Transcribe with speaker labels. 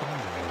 Speaker 1: Oh,